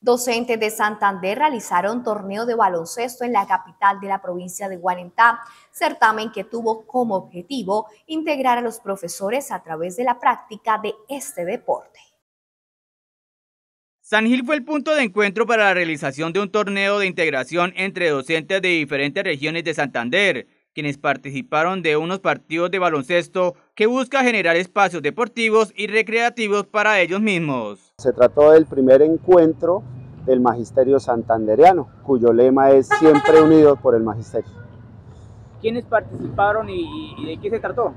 Docentes de Santander realizaron torneo de baloncesto en la capital de la provincia de Guarentá, certamen que tuvo como objetivo integrar a los profesores a través de la práctica de este deporte. San Gil fue el punto de encuentro para la realización de un torneo de integración entre docentes de diferentes regiones de Santander, quienes participaron de unos partidos de baloncesto que busca generar espacios deportivos y recreativos para ellos mismos. Se trató del primer encuentro del Magisterio Santandereano, cuyo lema es siempre unidos por el Magisterio. ¿Quiénes participaron y, de qué se trató?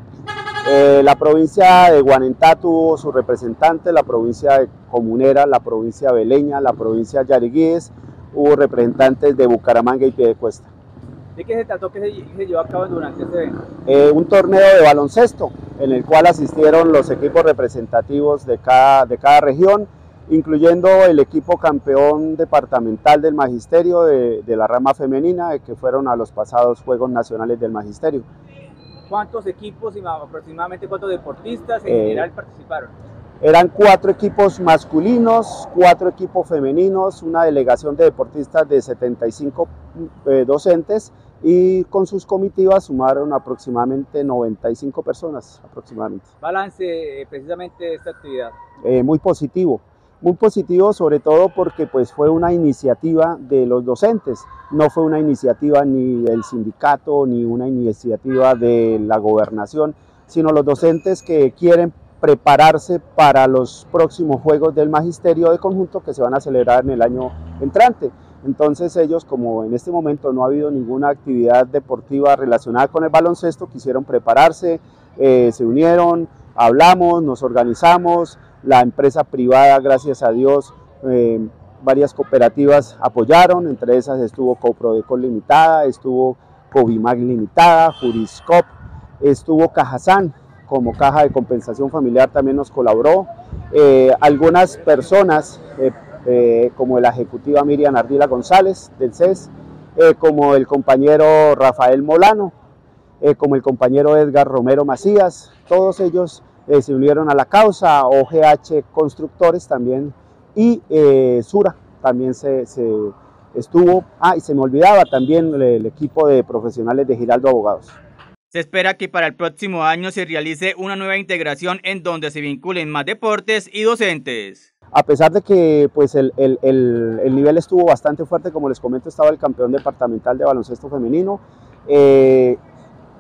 Eh, la provincia de Guanentá tuvo su representante, la provincia de Comunera, la provincia Beleña, la provincia de Yariguíes, hubo representantes de Bucaramanga y Piedecuesta. ¿De qué se trató que se, llevó a cabo durante este evento? Eh, un torneo de baloncesto en el cual asistieron los equipos representativos de cada, de cada región, incluyendo el equipo campeón departamental del Magisterio de, la rama femenina, que fueron a los pasados Juegos Nacionales del Magisterio. ¿Cuántos equipos y aproximadamente cuántos deportistas en eh, general participaron? Eran cuatro equipos masculinos, cuatro equipos femeninos, una delegación de deportistas de 75 eh, docentes y con sus comitivas sumaron aproximadamente 95 personas aproximadamente. Balance eh, precisamente de esta actividad. Eh, muy positivo, muy positivo sobre todo porque pues fue una iniciativa de los docentes, no fue una iniciativa ni del sindicato ni una iniciativa de la gobernación, sino los docentes que quieren prepararse para los próximos Juegos del Magisterio de Conjunto que se van a celebrar en el año entrante. Entonces ellos, como en este momento no ha habido ninguna actividad deportiva relacionada con el baloncesto, quisieron prepararse, eh, se unieron, hablamos, nos organizamos, la empresa privada, gracias a Dios, eh, varias cooperativas apoyaron, entre esas estuvo Coprodeco Limitada, estuvo Covimag Limitada, Juriscop, estuvo Cajazán, como caja de compensación familiar también nos colaboró. Eh, algunas personas, eh, eh, como la ejecutiva Miriam Ardila González del CES, como el compañero Rafael Molano, como el compañero Edgar Romero Macías, todos ellos se unieron a la causa, OGH Constructores también y Sura también se, estuvo, ah, y se me olvidaba también el equipo de profesionales de Giraldo Abogados. Se espera que para el próximo año se realice una nueva integración en donde se vinculen más deportes y docentes. A pesar de que pues, el, nivel estuvo bastante fuerte, como les comento, estaba el campeón departamental de baloncesto femenino. Eh,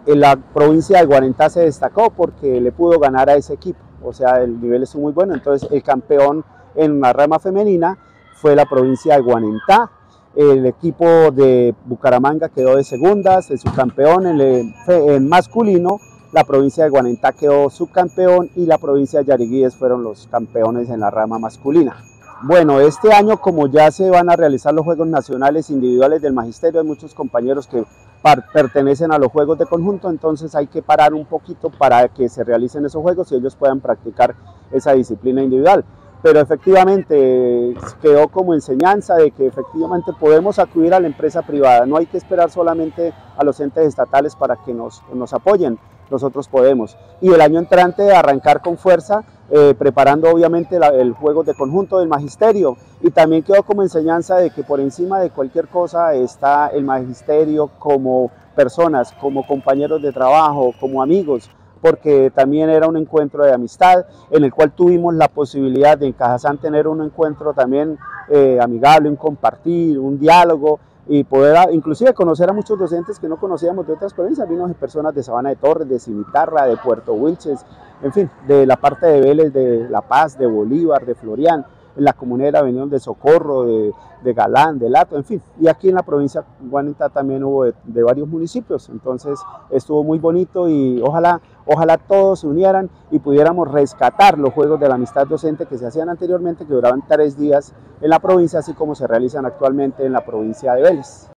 en la provincia de Guarentá se destacó porque le pudo ganar a ese equipo, o sea, el nivel estuvo muy bueno. Entonces, el campeón en la rama femenina fue la provincia de Guarentá, el equipo de Bucaramanga quedó de segundas, el subcampeón en, en masculino. La provincia de Guanentá quedó subcampeón y la provincia de Yariguíes fueron los campeones en la rama masculina. Bueno, este año como ya se van a realizar los Juegos Nacionales Individuales del Magisterio, hay muchos compañeros que pertenecen a los Juegos de Conjunto, entonces hay que parar un poquito para que se realicen esos Juegos y ellos puedan practicar esa disciplina individual pero efectivamente quedó como enseñanza de que efectivamente podemos acudir a la empresa privada, no hay que esperar solamente a los entes estatales para que nos, nos apoyen, nosotros podemos. Y el año entrante arrancar con fuerza, eh, preparando obviamente el juego de conjunto del magisterio, y también quedó como enseñanza de que por encima de cualquier cosa está el magisterio como personas, como compañeros de trabajo, como amigos, porque también era un encuentro de amistad en el cual tuvimos la posibilidad de en Cajazán tener un encuentro también eh, amigable, un compartir, un diálogo y poder inclusive conocer a muchos docentes que no conocíamos de otras provincias, vino personas de Sabana de Torres, de Cimitarra, de Puerto Wilches, en fin, de la parte de Vélez, de La Paz, de Bolívar, de Florian, en la comunera venían de Socorro, de, Galán, de Lato, en fin. Y aquí en la provincia de Guanita también hubo de, varios municipios, entonces estuvo muy bonito y ojalá, ojalá todos se unieran y pudiéramos rescatar los Juegos de la Amistad Docente que se hacían anteriormente, que duraban tres días en la provincia, así como se realizan actualmente en la provincia de Vélez.